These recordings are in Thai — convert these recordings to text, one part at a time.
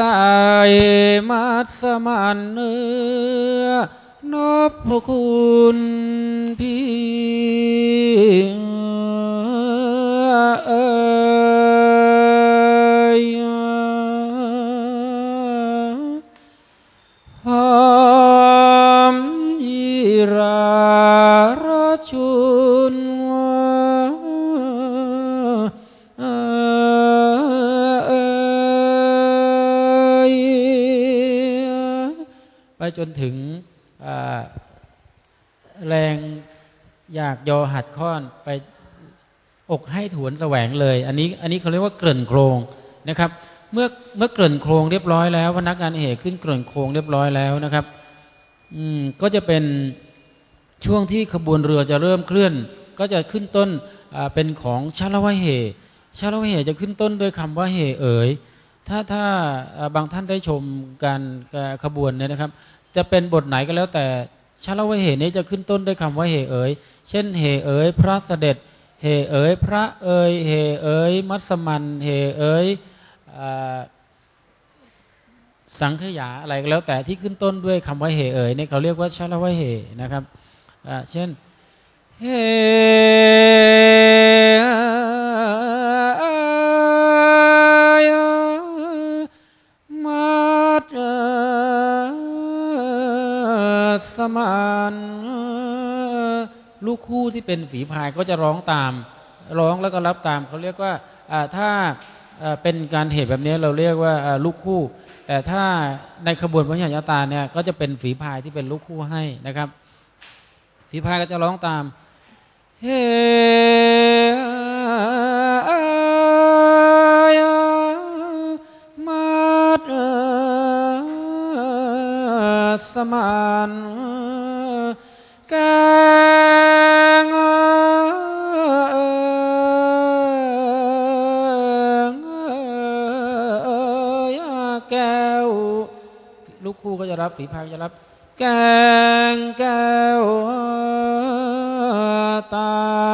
ใจมัสมันเนื้อนอบพคุณพี่เอย จนถึงแรงอยากยอหัดค้อนไปอกให้ถวนแสวงเลย อันนี้อันนี้เขาเรียกว่าเกริ่นโครงนะครับ เมื่อเมื่อเกริ่อนโครงเรียบร้อยแล้วพนักงานเหตุขึ้นเกริ่อนโครงเรียบร้อยแล้วนะครับอืมก็จะเป็นช่วงที่ขบวนเรือจะเริ่มเคลื่อน ก็จะขึ้นต้นเป็นของชาละวะเหชาละวะเหจะขึ้นต้นด้วยคำว่าเหเอ๋ย ถ้าถ้าบางท่านได้ชมการขบวนเนี่ยนะครับ จะเป็นบทไหนก็แล้วแต่ชาละวะเหนี้จะขึ้นต้นด้วยคำว่าเหเอ๋ยเช่นเหเอ๋ยพระเสด็จเหเอ๋ยพระเอ๋ยเหเอ๋ยมัสมันเหเอ๋ยสังขยาอะไรก็แล้วแต่ที่ขึ้นต้นด้วยคำว่าเหเอ่ยเนี่ยเขาเรียกว่าชาละวะเหนะครับเช่นเฮ มานลูกคู่ที่เป็นฝีพายก็จะร้องตาม ร้องแล้วก็รับตามเขาเรียกว่าถ้าเป็นการเหตุแบบนี้เราเรียกว่าลูกคู่ แต่ถ้าในขบวนพระญาตาเนี่ยก็จะเป็นฝีพายที่เป็นลูกคู่ให้นะครับ ฝีพายก็จะร้องตามเฮมัดสมาน แกงแก้ว ลูกคู่ก็จะรับฝีพายจะรับ แกงแก้วตา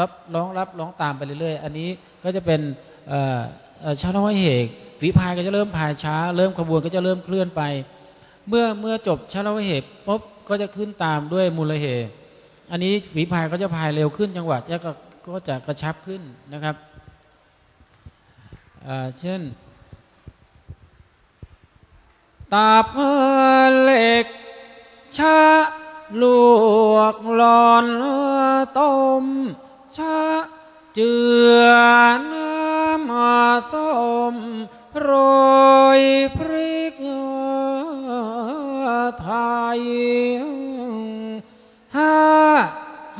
รับร้องรับร้องตามไปเรื่อยๆ อันนี้ก็จะเป็นเอ่อเอ่อชาละวะเหกฝีพายก็จะเริ่มพายช้า เริ่มขบวนก็จะเริ่มเคลื่อนไป เมื่อเมื่อจบชาละวะเหตุปุ๊บก็จะขึ้นตามด้วยมูลเหตุอันนี้ฝีพายก็จะพายเร็วขึ้นจังหวะจะก็จะกระชับขึ้นนะครับเช่นตาบเหล็กชะลวกหลอนต้ม ชะเจือน้ำส้มโรยพริกไทยห้า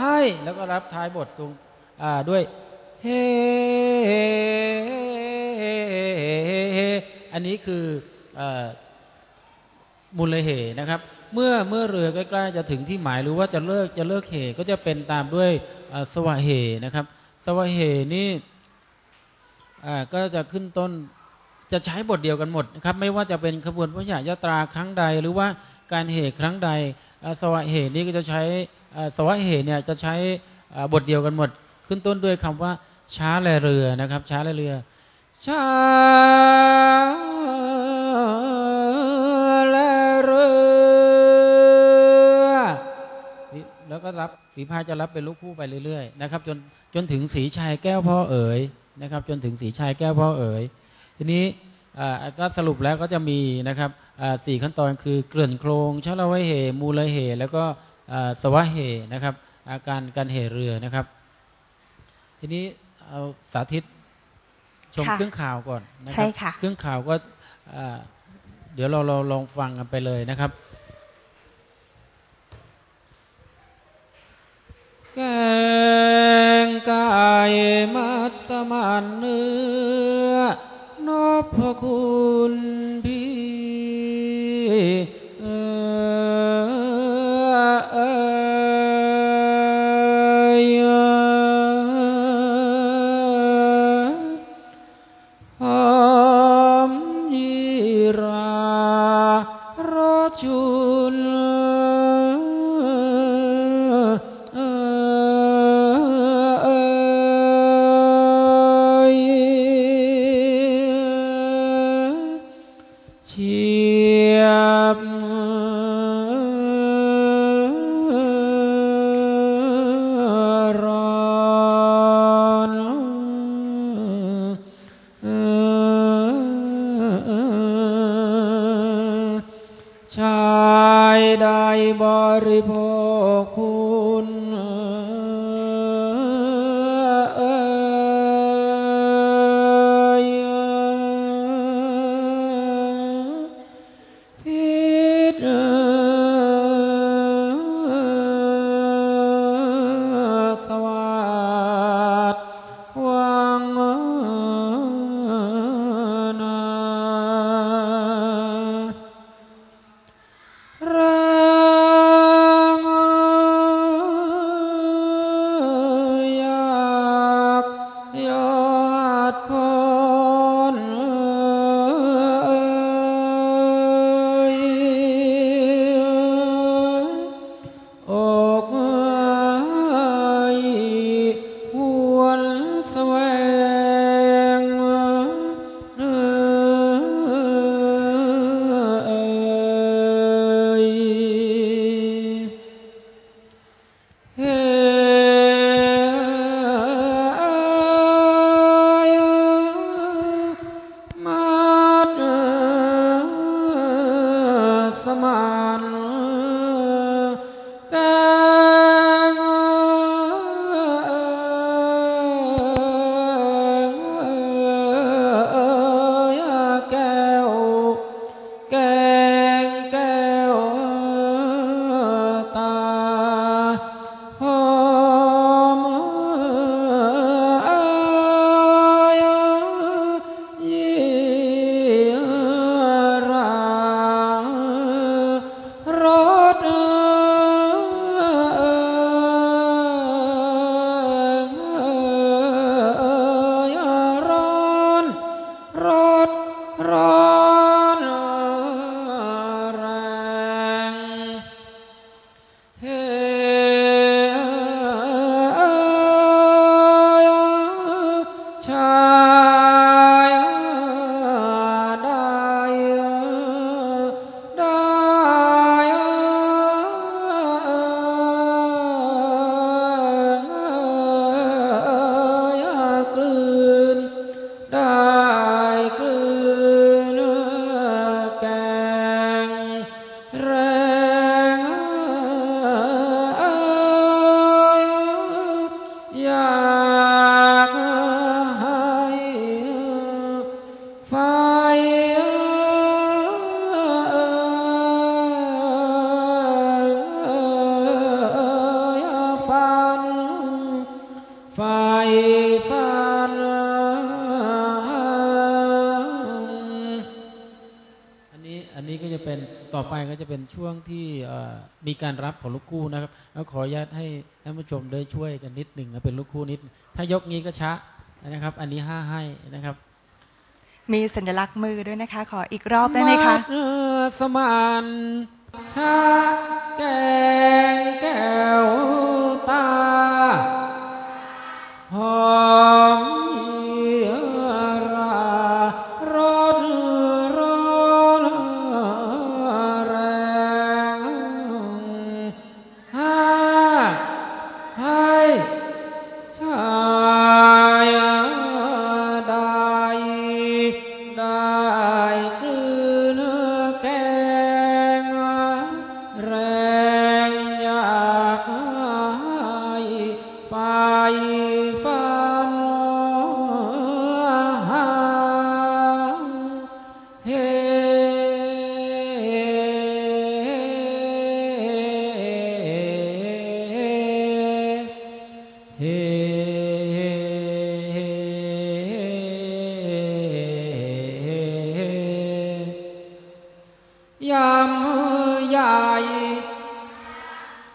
ให้แล้วก็รับท้ายบทตรงด้วยเฮอันนี้คืออมูลเหตุนะครับ เมื่อเมื่อเรือใกล้ๆจะถึงที่หมายหรือว่าจะเลิกจะเลิกเหก็จะเป็นตามด้วยสวะเหนะครับ สวะเหนี่ก็จะขึ้นต้นจะใช้บทเดียวกันหมดนะครับไม่ว่าจะเป็นขบวนพระยายาตราครั้งใด หรือว่าการเหตุครั้งใดสวะเหนี้ก็จะใช้สวะเหเนี่ยจะใช้บทเดียวกันหมด ขึ้นต้นด้วยคำว่าช้าแลเรือนะครับ ช้าแลเรือช้า ฝีพายจะรับเป็นลูกคู่ไปเรื่อยๆนะครับจนจนถึงสีชัยแก้วพ่อเอ๋ยนะครับ จนถึงสีชัยแก้วพ่อเอ๋ยทีนี้อ่าก็สรุปแล้วก็จะมีนะครับอ่าสี่ขั้นตอนคือเกลื่อนโครงชะละไวเหมูลเห แล้วก็อ่าสวะเหนะครับ อาการการเหเรือนะครับ ทีนี้เอาสาธิตชมค่ะเครื่องข่าวก่อนนะคใช่รับค่ะเครื่องข่าวก็อ่าเดี๋ยวเราเราลองฟังกันไปเลยนะครับ แกงไก่ มัสมันเนื้อนพคุณพี่ายใดบริโภคคุณเอ่ยพิษสวัสดวังนา อไปก็จะเป็นช่วงที่เอ่อมีการรับของลูกคู่นะครับแล้วขออนุญาตให้ท่านผู้ชมได้ช่วยกันนิดหนึ่งนะเป็นลูกคู่นิด ถ้ายกงี้ก็ช้านะครับ อันนี้ห้าให้นะครับ มีสัญลักษณ์มือด้วยนะคะ ขออีกรอบได้ไหมคะดสมานชาแกงแก้วตา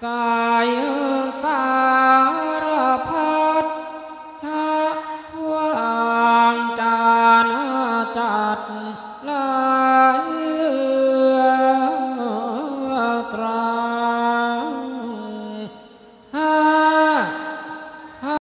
ส